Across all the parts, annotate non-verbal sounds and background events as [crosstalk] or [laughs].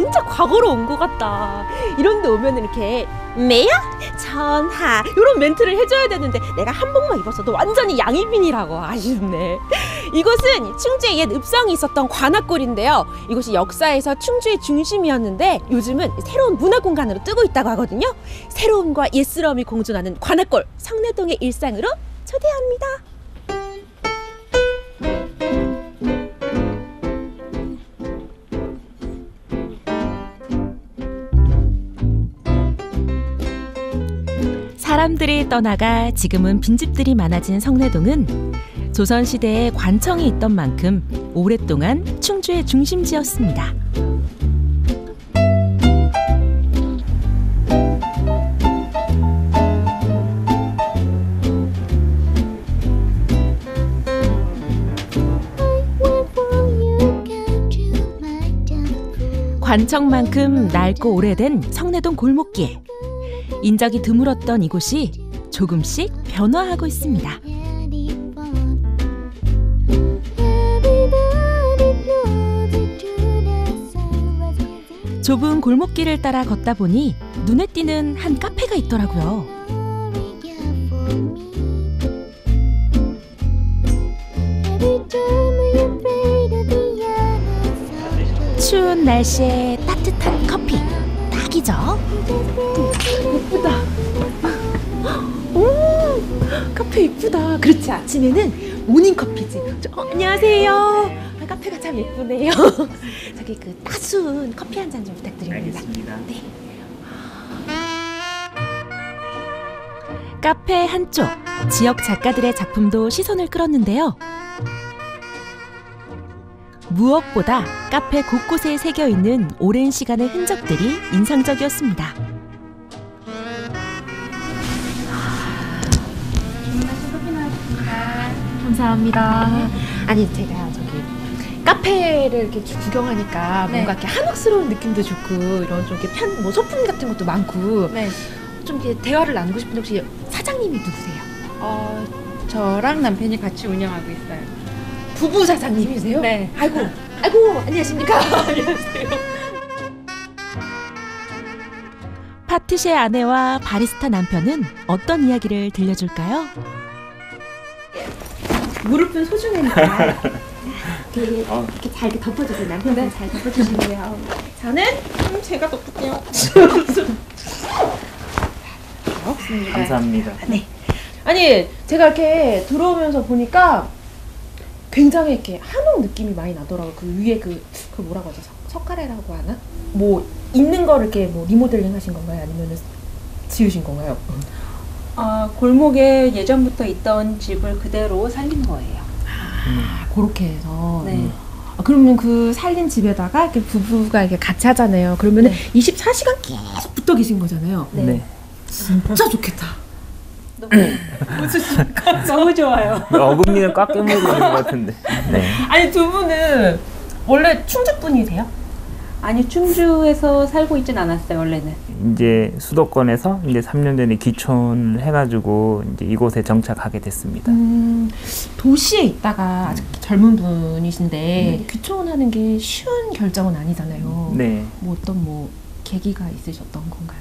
진짜 과거로 온 것 같다. 이런데 오면 이렇게 매야 전하 이런 멘트를 해줘야 되는데 내가 한복만 입었어도 완전히 양이빈이라고 아쉽네. 이곳은 충주에 옛 읍성이 있었던 관악골인데요. 이곳이 역사에서 충주의 중심이었는데 요즘은 새로운 문화 공간으로 뜨고 있다고 하거든요. 새로움과 옛스러움이 공존하는 관악골 성내동의 일상으로 초대합니다. 사람들이 떠나가 지금은 빈집들이 많아진 성내동은 조선시대에 관청이 있던 만큼 오랫동안 충주의 중심지였습니다. 관청만큼 낡고 오래된 성내동 골목길. 인적이 드물었던 이곳이 조금씩 변화하고 있습니다. 좁은 골목길을 따라 걷다 보니 눈에 띄는 한 카페가 있더라고요. 추운 날씨에 따뜻한 커피 딱이죠. 예쁘다. 오, 카페 예쁘다. 그렇지 아침에는 모닝 커피지. 저, 어, 안녕하세요. 아, 카페가 참 예쁘네요. [laughs] 저기 그 따스운 커피 한 잔 좀 부탁드립니다. 알겠습니다. 네. 카페 한쪽 지역 작가들의 작품도 시선을 끌었는데요. 무엇보다 카페 곳곳에 새겨 있는 오랜 시간의 흔적들이 인상적이었습니다. 감사합니다. 아니 제가 저기 카페를 이렇게 쭉 구경하니까 네. 뭔가 이렇게 한옥스러운 느낌도 좋고 이런 좀 이렇게 편, 뭐 소품 같은 것도 많고 네. 좀 이렇게 대화를 나누고 싶은데 혹시 사장님이 누구세요? 어, 저랑 남편이 같이 운영하고 있어요. 부부 사장님이세요? 네. 아이고, [laughs] 아이고, 안녕하십니까? [laughs] 안녕하세요. 파티쉐 아내와 바리스타 남편은 어떤 이야기를 들려줄까요? 무릎은 소중하니까 [laughs] 이렇게, 어. 이렇게 잘 이렇게 덮어주세요. 남편분 잘 덮어주시고요. 저는 음, 제가 덮을게요. 없습니다. [laughs] 감사합니다. 아니 제가 이렇게 들어오면서 보니까 굉장히 이렇게 한옥 느낌이 많이 나더라고요. 그 위에 그, 그 뭐라고 하죠? 석- 석가래라고 하나? 뭐 있는 거를 이렇게 뭐 리모델링 하신 건가요? 아니면 지으신 건가요? 어, 골목에 예전부터 있던 집을 그대로 살린 거예요. 아, 그렇게 해서. 네. 아, 그러면 그 살린 집에다가 이렇게 부부가 이렇게 같이 하잖아요. 그러면 은 24시간 계속 붙어 계신 거잖아요. 네. 네. 진짜 좋겠다. 너무, [laughs] 너무 좋아요. 어금니는 꽉 깨물고 있는 것 같은데. 네. [laughs] 아니 두 분은 원래 충주 분이세요? 아니 충주에서 살고 있진 않았어요 원래는. 이제 수도권에서 이제 3년 전에 귀촌을 해가지고 이제 이곳에 정착하게 됐습니다. 음, 도시에 있다가 아직 젊은 분이신데 네. 귀촌하는 게 쉬운 결정은 아니잖아요. 네. 뭐 어떤 뭐 계기가 있으셨던 건가요?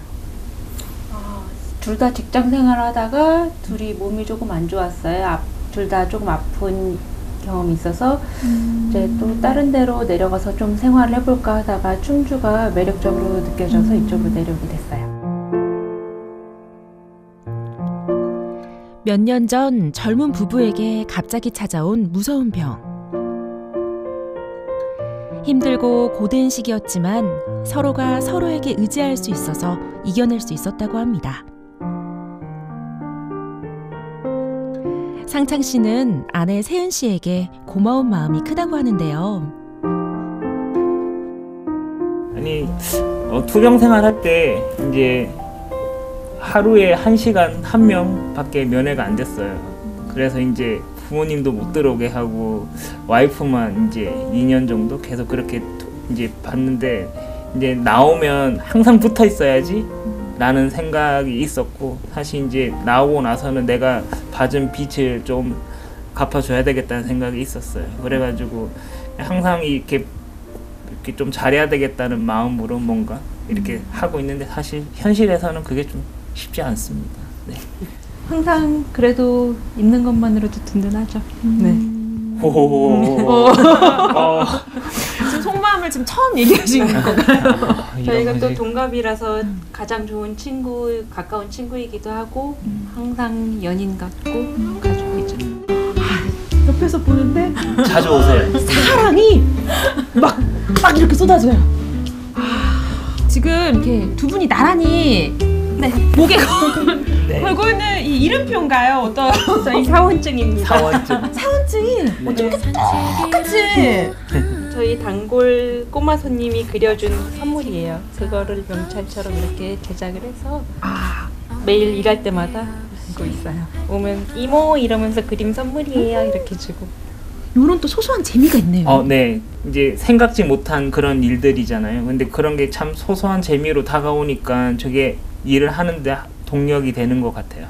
둘다 직장 생활하다가 둘이 몸이 조금 안 좋았어요. 둘 다 조금 아픈 경험이 있어서 이제 또 다른 데로 내려가서 좀 생활을 해볼까 하다가 충주가 매력적으로 느껴져서 이쪽으로 내려오게 됐어요. 몇 년 전 젊은 부부에게 갑자기 찾아온 무서운 병. 힘들고 고된 시기였지만 서로가 서로에게 의지할 수 있어서 이겨낼 수 있었다고 합니다. 상창 씨는 아내 세은 씨에게 고마운 마음이 크다고 하는데요. 아니 어, 투병 생활할 때 이제 하루에 한 시간 한 명밖에 면회가 안 됐어요. 그래서 이제 부모님도 못 들어오게 하고 와이프만 이제 2년 정도 계속 그렇게 투- 이제 봤는데 이제 나오면 항상 붙어 있어야지 라는 생각이 있었고 사실 이제 나오고 나서는 내가 받은 빚을 좀 갚아줘야 되겠다는 생각이 있었어요. 그래가지고 항상 이렇게 이렇게 좀 잘해야 되겠다는 마음으로 뭔가 이렇게 하고 있는데 사실 현실에서는 그게 좀 쉽지 않습니다. 네. 항상 그래도 있는 것만으로도 든든하죠. 네. 호호호. 어, 지금 속마음을 지금 처음 얘기하신 건가요? 저희가 이런 또. 동갑이라서 가장 좋은 친구, 가까운 친구이기도 하고 항상 연인 같고 가족이죠. 옆에서 보는데 자주 오세요. 사랑이 막, 막 이렇게 쏟아져요. 아, 지금 이렇게 두 분이 나란히 네, 목에 걸- 네. 있는 이 이름표인가요? 어떤 저희 [laughs] 사원증입니다. 사원증. [laughs] 사원증이 어쩜 이렇게 똑같이 [laughs] 저희 단골 꼬마 손님이 그려준 선물이에요. 그거를 명찰처럼 이렇게 제작을 해서 아, 매일 일할 때마다 들고 있어요. 오면 이모 이러면서 그림 선물이에요 이렇게 주고. 요런 또 소소한 재미가 있네요. 어, 네. 이제 생각지 못한 그런 일들이잖아요. 근데 그런 게 참 소소한 재미로 다가오니까 저게 일을 하는데 동력이 되는 것 같아요.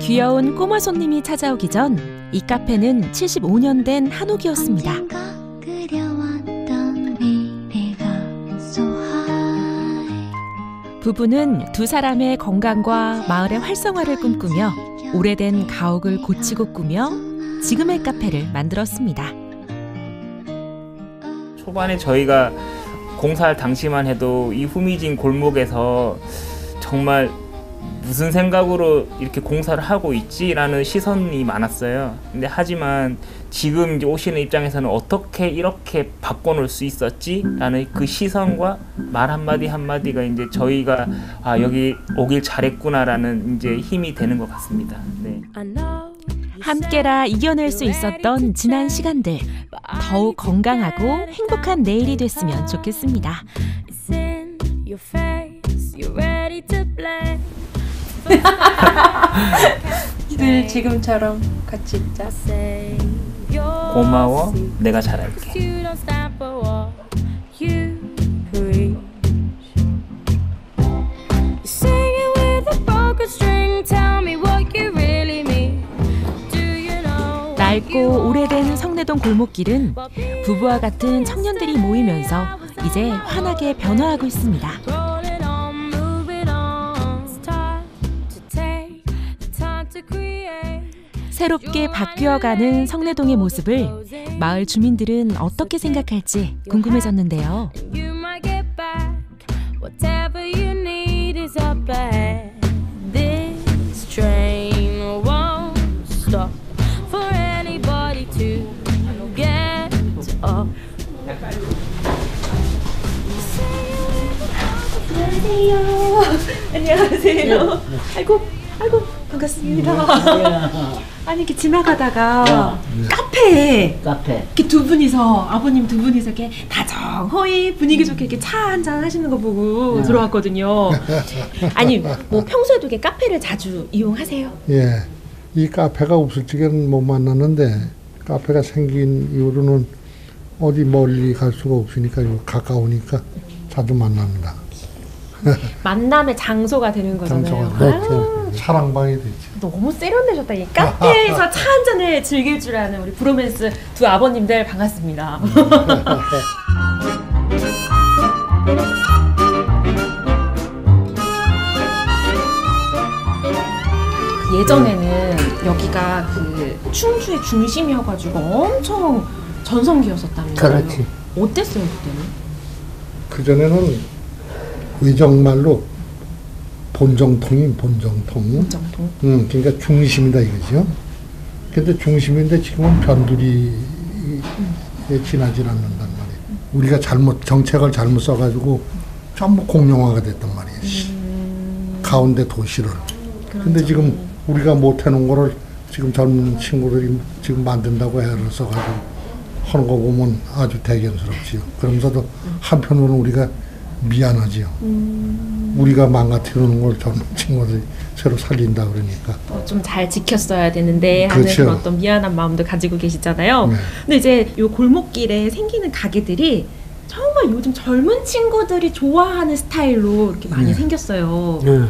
귀여운 꼬마 손님이 찾아오기 전 이 카페는 75년 된 한옥이었습니다. 부부는 두 사람의 건강과 마을의 활성화를 꿈꾸며 오래된 가옥을 고치고 꾸며 지금의 카페를 만들었습니다. 초반에 저희가 공사할 당시만 해도 이 후미진 골목에서 정말 무슨 생각으로 이렇게 공사를 하고 있지라는 시선이 많았어요. 근데 하지만 지금 이제 오시는 입장에서는 어떻게 이렇게 바꿔놓을 수 있었지라는 그 시선과 말 한마디 한마디가 이제 저희가 아 여기 오길 잘했구나라는 이제 힘이 되는 것 같습니다. 네. 함께라 이겨낼 수 있었던 지난 시간들 더욱 건강하고 행복한 내일이 됐으면 좋겠습니다. 늘 지금처럼 같이 있자. 고마워. 내가 잘할게. 낡고 오래된 성내동 골목길은 부부와 같은 청년들이 모이면서 이제 환하게 변화하고 있습니다. 새롭게 바뀌어가는 성내동의 모습을 마을 주민들은 어떻게 생각할지 궁금해졌는데요. 안녕하세요. [laughs] 아이고, 아이고, 반갑습니다. 아니, 이렇게 지나가다가 카페에 카페. 이렇게 두 분이서, 아버님 두 분이서 이렇게 다정허이 분위기 좋게 이렇게 차 한 잔 하시는 거 보고 들어왔거든요. [laughs] 아니, 뭐 평소에도 이렇게 카페를 자주 이용하세요? 예. 이 카페가 없을 적에는 못 만났는데 카페가 생긴 이후로는 어디 멀리 갈 수가 없으니까 요 가까우니까 자주 만납니다. [laughs] 만남의 장소가 되는 거잖아요. 장소가 그렇죠. 사랑방이 되죠. 너무 세련되셨다. 이 카페에서 차 한 잔을 즐길 줄 아는 우리 브로맨스 두 아버님들 반갑습니다. 그 [laughs] 예전에는 여기가 그 충주의 중심이어가지고 엄청 전성기였었다면서요. 그렇지. 어땠어요 그때는? 그 전에는 의정말로 본정통인 본정통. 정통. 음, 그러니까 중심이다 이거죠. 근데 중심인데 지금은 변두리에 지나질 않는단 말이에요. 우리가 잘못 정책을 잘못 써가지고 전부 공룡화가 됐단 말이에요. 시- 가운데 도시를. 근데 지금 우리가 못 해놓은 거를 지금 젊은 친구들이 지금 만든다고 애를 써가지고 하는 거 보면 아주 대견스럽지요. 그러면서도 한편으로는 우리가 미안하지요. 우리가 망가뜨리는 걸 젊은 친구들이 새로 살린다 그러니까. 좀잘 지켰어야 되는데 하는 그렇죠. 그런 어떤 미안한 마음도 가지고 계시잖아요. 네. 근데 이제 요 골목길에 생기는 가게들이 정말 요즘 젊은 친구들이 좋아하는 스타일로 이렇게 많이 네. 생겼어요. 네.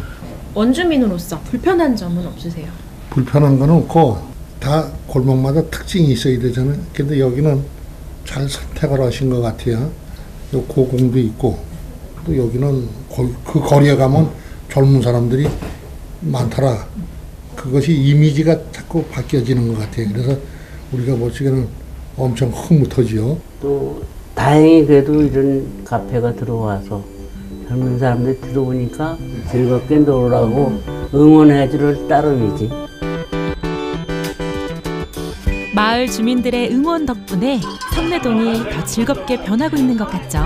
원주민으로서 불편한 점은 없으세요? 불편한 건 없고 다 골목마다 특징이 있어야 되잖아요. 근데 여기는 잘 선택을 하신 것 같아요. 요 고공도 있고 또 여기는 거- 그 거리에 가면 젊은 사람들이 많더라. 그것이 이미지가 자꾸 바뀌어지는 것 같아요. 그래서 우리가 보시기에는 엄청 흐뭇하지요. 또 다행히 그래도 이런 카페가 들어와서 젊은 사람들이 들어오니까 즐겁게 놀라고 응원해줄 따름이지. 마을 주민들의 응원 덕분에 성내동이 더 즐겁게 변하고 있는 것 같죠.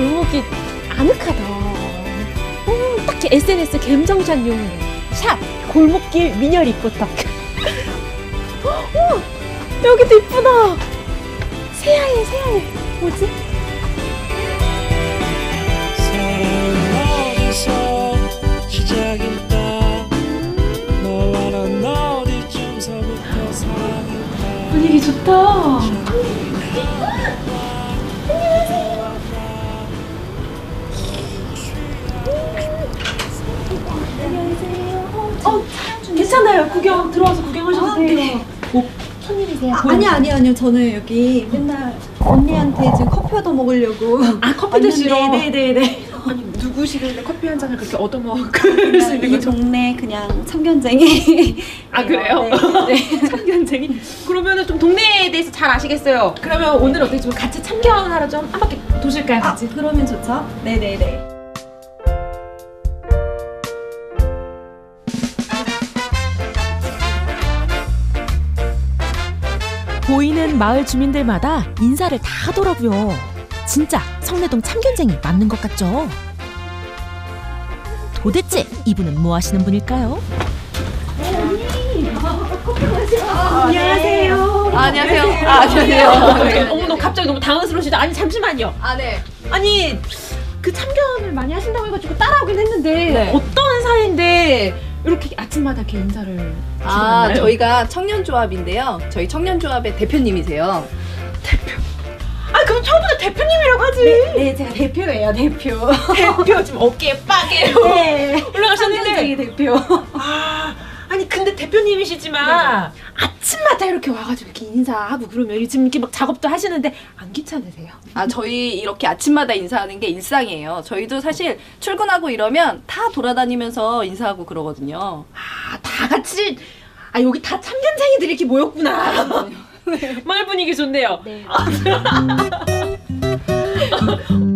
골목이 아늑하다. 음, 딱 SNS 갬성샷용 샵 골목길 미녀 리포터. [laughs] 어, 여기도 이쁘다. 새하얘 새하얘. 뭐지? 아, 아니 아니 아니요 저는 여기 맨날 언니한테 지금 커피 얻어 먹으려고 아 커피 드시러. 네네네 아니 누구시길래 커피 한 잔을 그렇게 얻어먹을 수 있는 이 거죠? 동네 그냥 참견쟁이 아 그래요? 네. [laughs] 참견쟁이. 그러면은 좀 동네에 대해서 잘 아시겠어요. 그러면 오늘 어떻게 좀 같이 참견하러 좀 한 바퀴 도실까요, 아 같이? 그러면 좋죠 네네네 보이는 마을 주민들마다 인사를 다 하더라고요. 진짜 성내동 참견쟁이 맞는 것 같죠? 도대체 이분은 뭐 하시는 분일까요? 안녕하세요. 안녕하세요 아, 안녕하세요 어머, 너 갑자기 너무 당황스러우시다. 아니 잠시만요. 아 네 아니 그 참견을 많이 하신다고 해가지고 따라오긴 했는데 네. 어떤 사이인데 이렇게 아침마다 이렇게 인사를 아? 저희가 청년조합인데요 저희 청년조합의 대표님이세요 아 그럼 처음부터 대표님이라고 하지. 네 제가 대표예요 대표 대표 지금 어깨에 빠게요. 네 올라가셨는데 대표 아, 아니 근데 대표님이시지만 아침마다 이렇게 와가지고 이렇게 인사하고 그러면 지금 이렇게 막 작업도 하시는데 안 귀찮으세요? 아, 저희 이렇게 아침마다 인사하는 게 일상이에요. 저희도 사실 출근하고 이러면 다 돌아다니면서 인사하고 그러거든요. 아, 다 같이 아 여기 다 참견쟁이들이 이렇게 모였구나. [laughs] 마을 분위기 좋네요. 네. [laughs]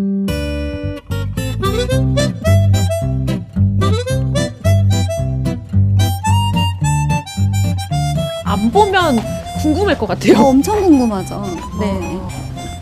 안 보면 궁금할 것 같아요. 어, 엄청 궁금하죠. 네.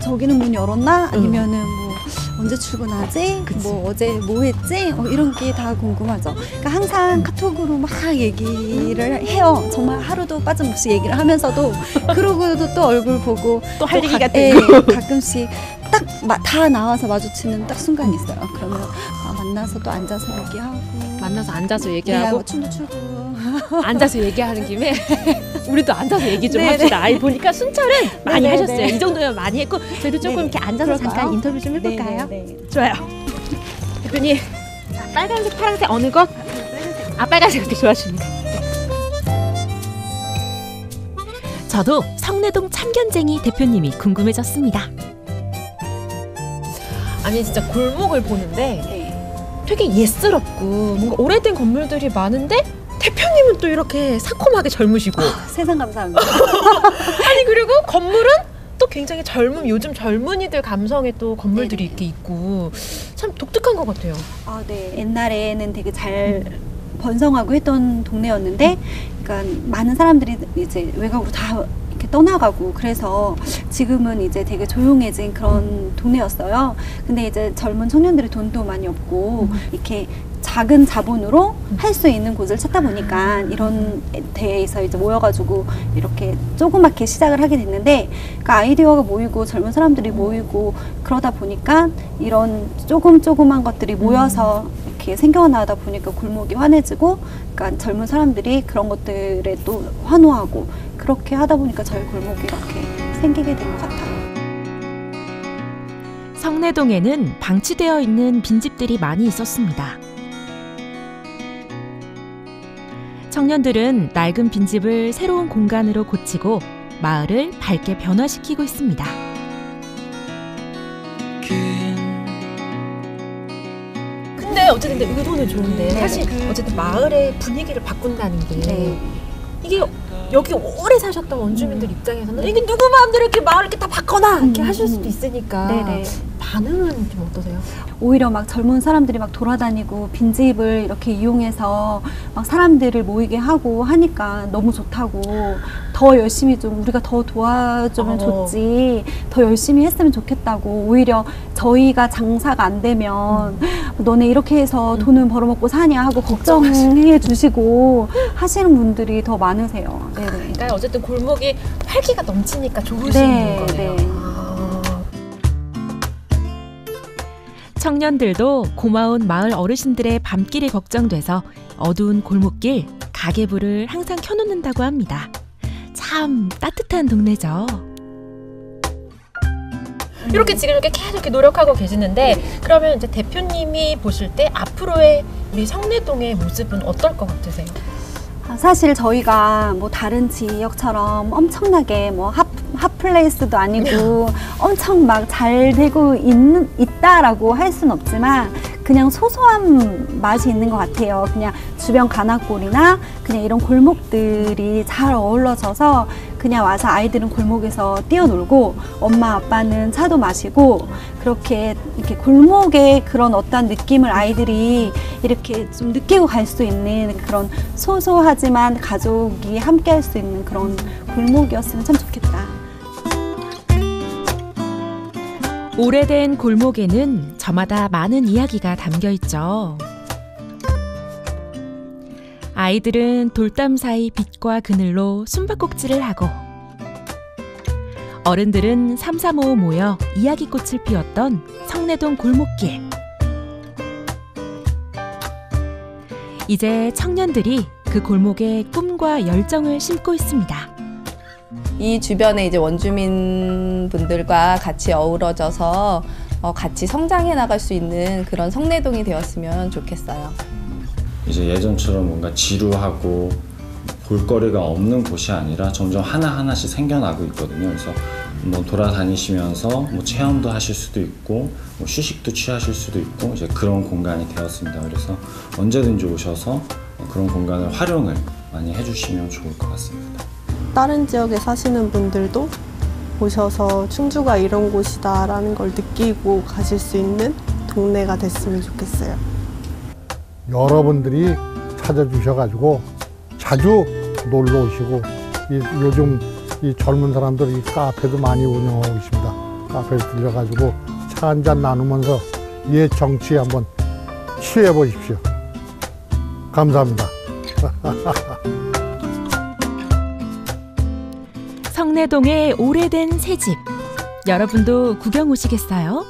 저기는 문 열었나? 아니면은 뭐 언제 출근하지? 뭐 어제 뭐 했지? 어, 이런 게 다 궁금하죠. 그러니까 항상 카톡으로 막 얘기를 해요. 정말 하루도 빠짐없이 얘기를 하면서도 그러고도 또 얼굴 보고 또할또 얘기가 가- 예, 되고. 가끔씩 딱 다 나와서 마주치는 딱 순간이 있어요. 그러면 아, 만나서 또 앉아서 얘기하고 만나서 앉아서 네, 얘기하고 뭐 춤도 추고 앉아서 얘기하는 김에 [laughs] 우리도 앉아서 얘기 좀 네네. 합시다. 아이 보니까 순찰은 많이 네네네. 하셨어요. 이 정도면 많이 했고 저희도 조금 네네. 이렇게 앉아서 그럴까요? 잠깐 인터뷰 좀 해볼까요? 네, 네, 네. 좋아요. 대표님, 자, 빨간색, 파란색 어느 것? 아 빨간색 되게 좋아하십니다. 저도 성내동 참견쟁이 대표님이 궁금해졌습니다. 아니 진짜 골목을 보는데 네. 되게 예스럽고 뭔가 오래된 건물들이 많은데 대표님은 또 이렇게 상콤하게 젊으시고 세상 감사합니다. [laughs] 아니 그리고 건물은 또 굉장히 젊은 요즘 젊은이들 감성의 또 건물들이 네네. 이렇게 있고 참 독특한 것 같아요. 아, 네. 옛날에는 되게 잘 번성하고 했던 동네였는데, 그러니까 많은 사람들이 이제 외곽으로 다 떠나가고 그래서 지금은 이제 되게 조용해진 그런 동네였어요. 근데 이제 젊은 청년들이 돈도 많이 없고 이렇게 작은 자본으로 할 수 있는 곳을 찾다 보니까 이런 데에서 이제 모여가지고 이렇게 조그맣게 시작을 하게 됐는데 그러니까 아이디어가 모이고 젊은 사람들이 모이고 그러다 보니까 이런 조금 조그만 것들이 모여서 이렇게 생겨나다 보니까 골목이 환해지고 그러니까 젊은 사람들이 그런 것들에 또 환호하고 그렇게 하다 보니까 저희 골목이 이렇게 생기게 된 것 같아요. 성내동에는 방치되어 있는 빈집들이 많이 있었습니다. 청년들은 낡은 빈집을 새로운 공간으로 고치고 마을을 밝게 변화시키고 있습니다. 어쨌든 근데 의도는 좋은데 네. 사실 어쨌든 마을의 분위기를 바꾼다는 게 네. 이게 여기 오래 사셨던 원주민들 입장에서는 이게 누구 마음대로 이렇게 마을 이렇게 다 바꿔놔 이렇게 음, 하실 수도 음. 있으니까 네네. 반응은 좀 어떠세요? 오히려 막 젊은 사람들이 막 돌아다니고 빈집을 이렇게 이용해서 막 사람들을 모이게 하고 하니까 너무 좋다고 더 열심히 좀 우리가 더 도와주면 어. 좋지 더 열심히 했으면 좋겠다고 오히려 저희가 장사가 안 되면 너네 이렇게 해서 돈을 벌어먹고 사냐 하고 걱정해 주시고 하시는 분들이 더 많으세요. 네네. 그러니까 어쨌든 골목이 활기가 넘치니까 좋으신 네, 거네요. 네. 청년들도 고마운 마을 어르신들의 밤길이 걱정돼서 어두운 골목길 가게불을 항상 켜놓는다고 합니다. 참 따뜻한 동네죠. 이렇게 지금 이렇게 계속 이렇게 노력하고 계시는데 그러면 이제 대표님이 보실 때 앞으로의 우리 성내동의 모습은 어떨 것 같으세요? 아, 사실 저희가 뭐 다른 지역처럼 엄청나게 뭐 핫, 핫플레이스도 아니고 엄청 막 잘 되고 있는, 있다라고 할 수는 없지만 그냥 소소한 맛이 있는 것 같아요. 그냥 주변 가나골이나 그냥 이런 골목들이 잘 어우러져서 그냥 와서 아이들은 골목에서 뛰어놀고 엄마 아빠는 차도 마시고 그렇게 이렇게 골목의 그런 어떤 느낌을 아이들이 이렇게 좀 느끼고 갈 수 있는 그런 소소하지만 가족이 함께 할 수 있는 그런 골목이었으면 참 좋겠다. 오래된 골목에는 저마다 많은 이야기가 담겨 있죠. 아이들은 돌담 사이 빛과 그늘로 숨바꼭질을 하고 어른들은 삼삼오오 모여 이야기꽃을 피웠던 성내동 골목길. 이제 청년들이 그 골목에 꿈과 열정을 심고 있습니다. 이 주변에 이제 원주민 분들과 같이 어우러져서 어, 같이 성장해 나갈 수 있는 그런 성내동이 되었으면 좋겠어요. 이제 예전처럼 뭔가 지루하고 볼거리가 없는 곳이 아니라 점점 하나하나씩 생겨나고 있거든요. 그래서 뭐 돌아다니시면서 뭐 체험도 하실 수도 있고 뭐 휴식도 취하실 수도 있고 이제 그런 공간이 되었습니다. 그래서 언제든지 오셔서 그런 공간을 활용을 많이 해주시면 좋을 것 같습니다. 다른 지역에 사시는 분들도 오셔서 충주가 이런 곳이다라는 걸 느끼고 가실 수 있는 동네가 됐으면 좋겠어요. 여러분들이 찾아주셔가지고 자주 놀러 오시고 이, 요즘 이 젊은 사람들 이 카페도 많이 운영하고 있습니다. 카페에 들려가지고 차 한 잔 나누면서 옛 정치에 한번 취해 보십시오. 감사합니다. [laughs] 성내동의 오래된 새집. 여러분도 구경 오시겠어요?